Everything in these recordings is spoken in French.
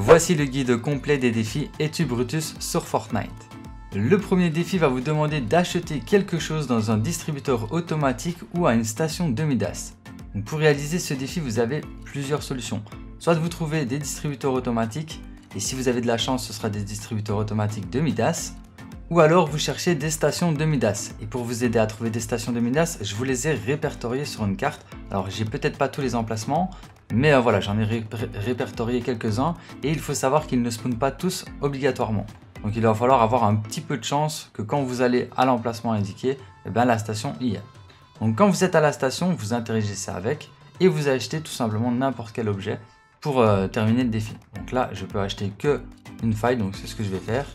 Voici le guide complet des défis Es-tu Brutus sur Fortnite. Le premier défi va vous demander d'acheter quelque chose dans un distributeur automatique ou à une station de Midas. pour réaliser ce défi, vous avez plusieurs solutions. Soit vous trouvez des distributeurs automatiques, et si vous avez de la chance, ce sera des distributeurs automatiques de Midas, ou alors vous cherchez des stations de Midas. Et pour vous aider à trouver des stations de Midas, je vous les ai répertoriées sur une carte. Alors j'ai peut-être pas tous les emplacements, mais euh, voilà, j'en ai répertorié quelques-uns. Et il faut savoir qu'ils ne spawnent pas tous obligatoirement. Donc il va falloir avoir un petit peu de chance que quand vous allez à l'emplacement indiqué, eh bien, la station y est. Donc quand vous êtes à la station, vous interagissez avec et vous achetez tout simplement n'importe quel objet pour euh, terminer le défi. Donc là, je peux acheter que une faille, donc c'est ce que je vais faire.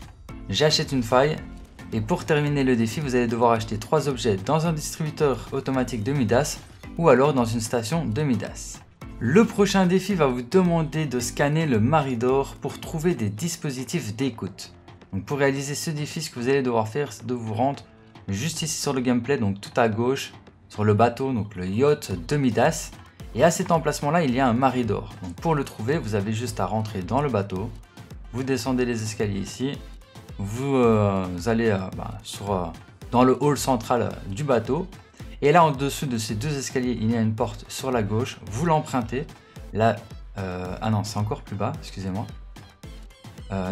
J'achète une faille et pour terminer le défi, vous allez devoir acheter trois objets dans un distributeur automatique de Midas ou alors dans une station de Midas. Le prochain défi va vous demander de scanner le Maridor pour trouver des dispositifs d'écoute. Pour réaliser ce défi, ce que vous allez devoir faire, c'est de vous rendre juste ici sur le gameplay, donc tout à gauche, sur le bateau, donc le yacht de Midas. Et à cet emplacement-là, il y a un Maridor. Pour le trouver, vous avez juste à rentrer dans le bateau, vous descendez les escaliers ici, vous, euh, allez euh, bah, euh, dans le hall central du bateau. Et là, en dessous de ces deux escaliers, il y a une porte sur la gauche. Vous l'empruntez. Là, ah non, c'est encore plus bas, excusez-moi.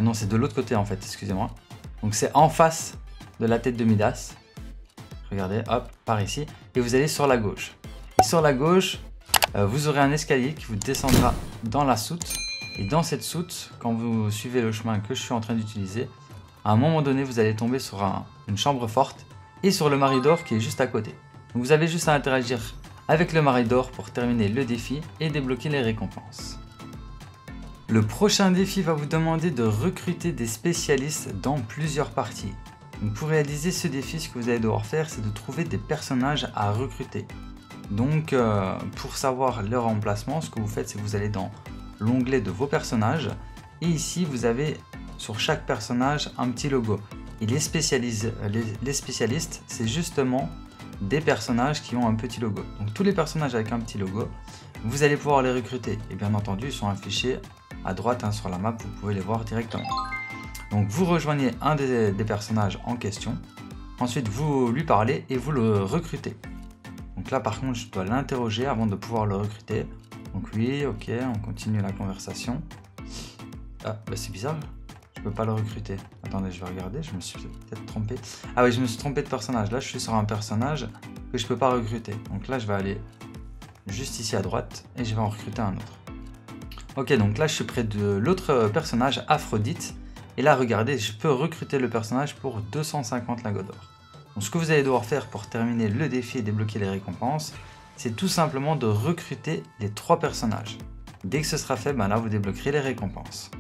non, c'est de l'autre côté en fait, excusez-moi. Donc c'est en face de la tête de Midas. Regardez, hop, par ici. Et vous allez sur la gauche. Sur la gauche, vous aurez un escalier qui vous descendra dans la soute. Et dans cette soute, quand vous suivez le chemin que je suis en train d'utiliser, à un moment donné, vous allez tomber sur une chambre forte et sur le Maridor qui est juste à côté. vous avez juste à interagir avec le Maridor pour terminer le défi et débloquer les récompenses. Le prochain défi va vous demander de recruter des spécialistes dans plusieurs parties. pour réaliser ce défi, ce que vous allez devoir faire, c'est de trouver des personnages à recruter. Donc euh, pour savoir leur emplacement, ce que vous faites, c'est que vous allez dans l'onglet de vos personnages et ici vous avez sur chaque personnage un petit logo. Et les, spécialistes, c'est justement des personnages qui ont un petit logo. Donc tous les personnages avec un petit logo, vous allez pouvoir les recruter. Et bien entendu, ils sont affichés à droite hein, sur la map, vous pouvez les voir directement. Donc vous rejoignez un des, des personnages en question. Ensuite, vous lui parlez et vous le recrutez. Donc là, par contre, je dois l'interroger avant de pouvoir le recruter. Donc oui, ok, on continue la conversation. Ah, bah c'est bizarre peux pas le recruter. Attendez, je vais regarder, je me suis peut-être trompé. Ah oui, je me suis trompé de personnage. Là, je suis sur un personnage que je peux pas recruter. Donc là, je vais aller juste ici à droite et je vais en recruter un autre. Ok, donc là, je suis près de l'autre personnage, Aphrodite. Et là, regardez, je peux recruter le personnage pour 250 lingots d'or. Donc ce que vous allez devoir faire pour terminer le défi et débloquer les récompenses, c'est tout simplement de recruter les trois personnages. Dès que ce sera fait, ben là vous débloquerez les récompenses.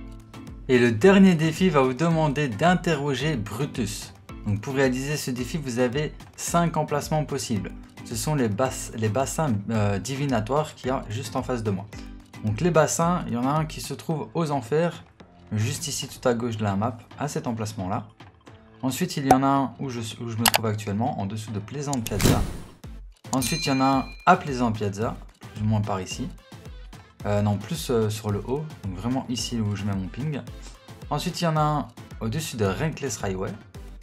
Et le dernier défi va vous demander d'interroger Brutus. Donc pour réaliser ce défi, vous avez 5 emplacements possibles. Ce sont les, bassins euh, divinatoires qui y a juste en face de moi. Donc les bassins, il y en a un qui se trouve aux enfers, juste ici tout à gauche de la map, à cet emplacement-là. Ensuite, il y en a un où je, me trouve actuellement, en dessous de Plaisante Piazza. Ensuite, il y en a un à Plaisante Piazza, ou moins par ici. Euh, non, plus euh, sur le haut, donc vraiment ici où je mets mon ping. Ensuite, il y en a un au-dessus de Renkless Railway,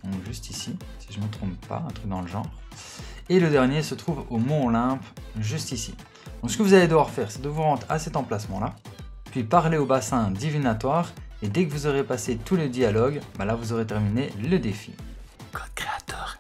donc juste ici, si je ne me trompe pas, un truc dans le genre. Et le dernier se trouve au Mont Olympe, juste ici. Donc ce que vous allez devoir faire, c'est de vous rendre à cet emplacement-là, puis parler au bassin divinatoire, et dès que vous aurez passé tout le dialogue, bah là vous aurez terminé le défi. Code créateur.